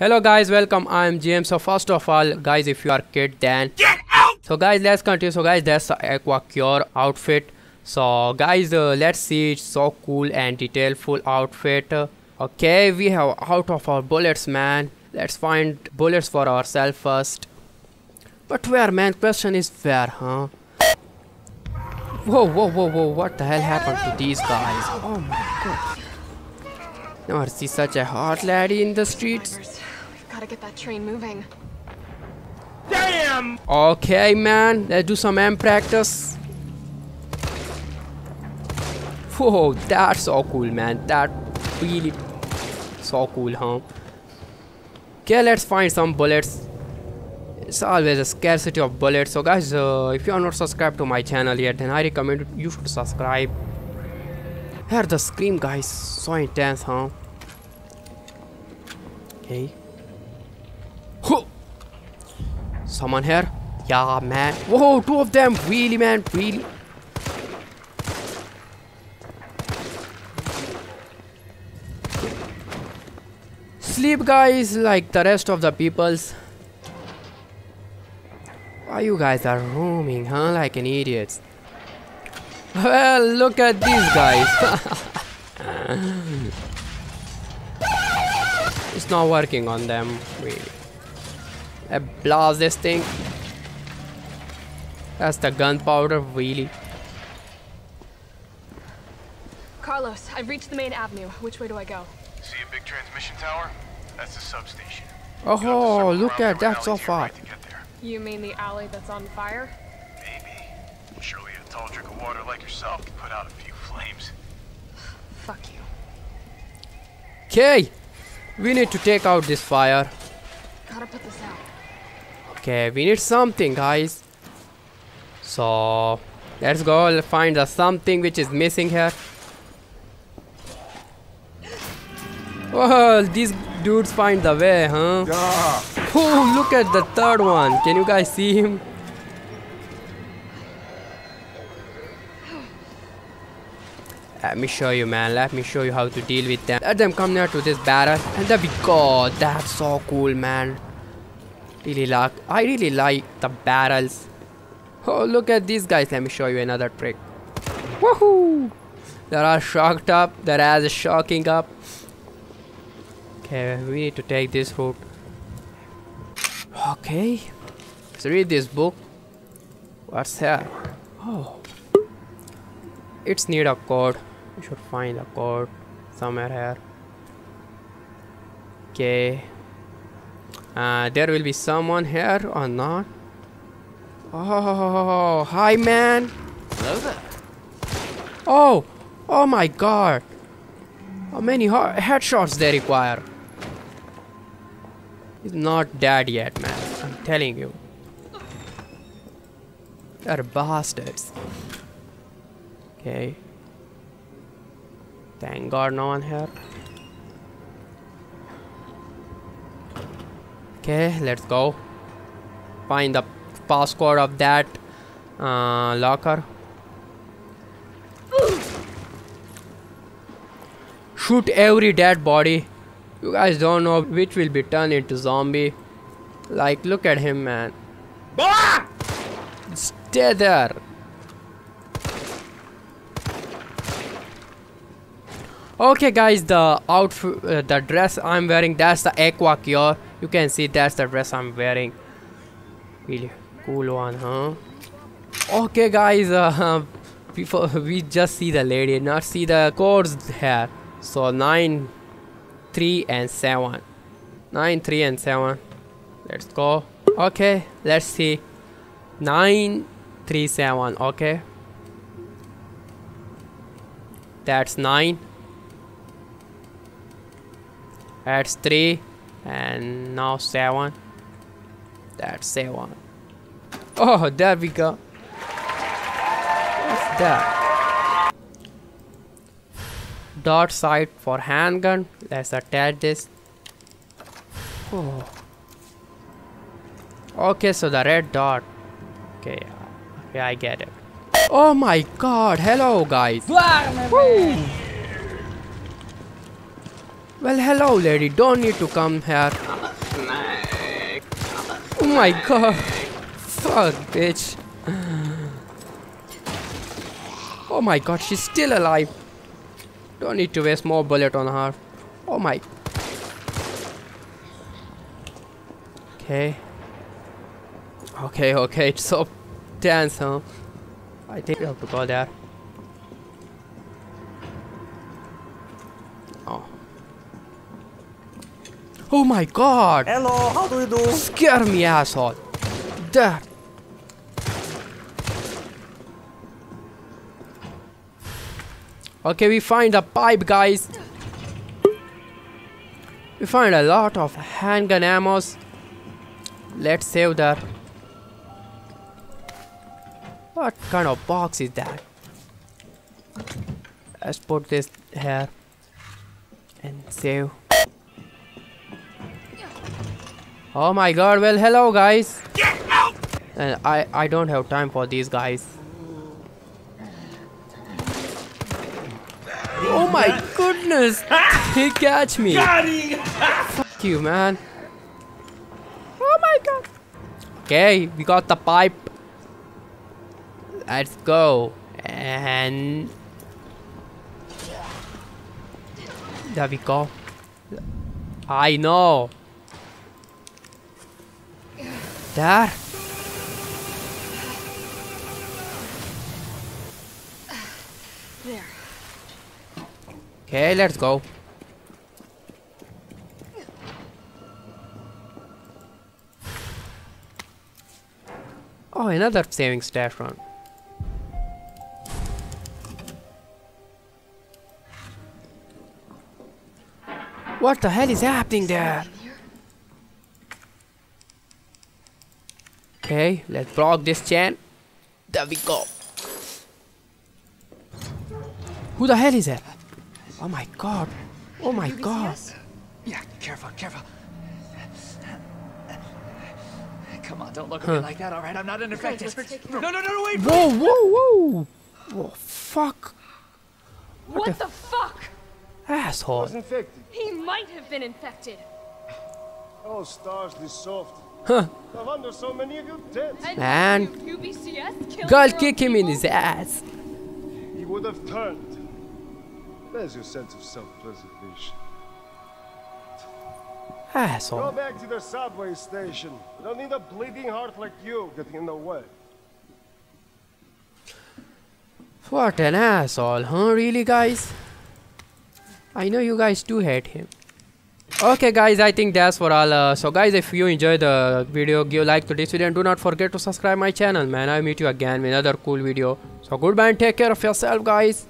Hello guys, welcome. I am James. So first of all, guys, if you are kid, then Get out! so guys, let's continue. So guys, that's the Aqua Cure outfit. So guys, uh, let's see. It's so cool and detailful outfit. okay, we have out of our bullets, man. Let's find bullets for ourselves first. But where, man? Question is where, huh? Whoa, whoa, whoa, whoa! What the hell happened to these guys? Oh my god! Never see such a hot lady in the streets. Drivers, We've got to get that train moving. Damn! Okay, man, let's do some M practice. Whoa, that's so cool, man. That really so cool, huh? Okay, let's find some bullets. It's always a scarcity of bullets. So, guys, uh, if you are not subscribed to my channel yet, then I recommend you should subscribe. Hear the scream, guys. So intense, huh? Okay. Someone here? Yeah, man. Whoa, two of them. Really, man. Really. Sleep, guys, like the rest of the peoples. Why you guys are roaming, huh? Like an idiots. Well, look at these guys. it's not working on them, really. I blast this thing. That's the gunpowder, really. Carlos, I've reached the main avenue. Which way do I go? See a big transmission tower? That's the substation. Oh, look at that so far. Right to get there. You mean the alley that's on fire? Maybe. Surely a tall drink of water like yourself can put out a few flames. Fuck you. Okay, we need to take out this fire. Gotta put this out. Okay, we need something, guys. So, let's go find the something which is missing here. Well, these dudes find the way, huh? Yeah. Oh, look at the third one. Can you guys see him? Let me show you, man. Let me show you how to deal with them. Let them come near to this barrel. And there we go. That's so cool, man. Really like. I really like the barrels. Oh, look at these guys. Let me show you another trick. Woohoo! They're all shocked up. Their ass is shocking up. Okay, we need to take this route. Okay. Let's read this book. What's here? Oh. It's need a code. We should find a code somewhere here. Okay. Uh, there will be someone here or not? Oh, hi man. Hello there. Oh, oh my god. How many headshots they require? He's not dead yet, man. I'm telling you. They're bastards. Okay. Thank God no one here. Okay, let's go. Find the passcode of that uh, locker. Shoot every dead body. You guys don't know which will be turned into zombie. Like, look at him, man. Stay there. Okay, guys, the outfit, uh, the dress I'm wearing, that's the Aqua Cure. You can see that's the dress I'm wearing. Really cool one, huh? Okay, guys, uh, before we just see the lady, not see the codes here. So nine, three, and seven. Nine, three, and seven. Let's go. Okay, let's see. Nine, three, seven. Okay, that's nine. That's three, and now seven. That's seven. Oh, there we go. What's that? Dot sight for handgun. Let's attach this. Oh. Okay, so the red dot. Okay, okay, I get it. Oh my god, hello guys. Woo. Well, hello, lady. Don't need to come here. Oh my god. Fuck, bitch. Oh my god, she's still alive. Don't need to waste more bullet on her. Oh my. Okay. Okay, okay, it's so tense, huh? I think we have to go there. Oh my god! Hello, how do you do? Scare me, asshole! There! Okay, we find a pipe, guys. We find a lot of handgun ammos. Let's save that. What kind of box is that? Let's put this here and save. Oh my god, well hello guys. Get And I I don't have time for these guys. Oh my goodness! he catch me. Fuck you, man. Oh my god. Okay, we got the pipe. Let's go. And there we go. I know. There. There. Okay, let's go. Oh, another saving stash run. What the hell is happening there? Okay, let's block this chain. There we go. Who the hell is that? Oh my god. Oh my god. Yeah, careful, careful. Come on, don't look at Huh. me like that, alright? I'm not an infected. No, no, no, no, wait! Whoa, whoa, whoa. Whoa, fuck. What, the the fuck? Asshole. infected. He might have been infected. Oh, stars, this soft. Huh. No wonder so many of you dead. Man. you, UBCS killed Girl, kick him in his ass. He would have turned. There's your sense of self-preservation. Asshole. Go back to the subway station. We don't need a bleeding heart like you getting in the way. What an asshole, huh? Really, guys? I know you guys do hate him. Okay, guys, I think that's for all. Uh, so, guys, if you enjoyed the video, give a like to this video and do not forget to subscribe my channel, man. I'll meet you again with another cool video. So, goodbye and take care of yourself, guys.